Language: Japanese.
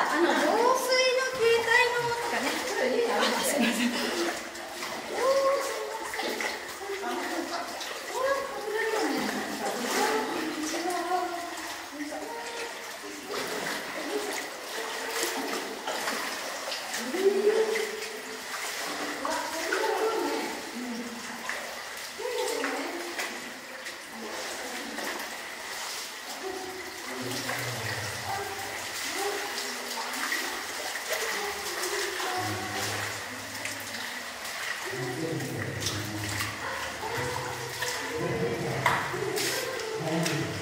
あの防水の携帯のとかね、ちょっと家よう。Thank you. Thank you.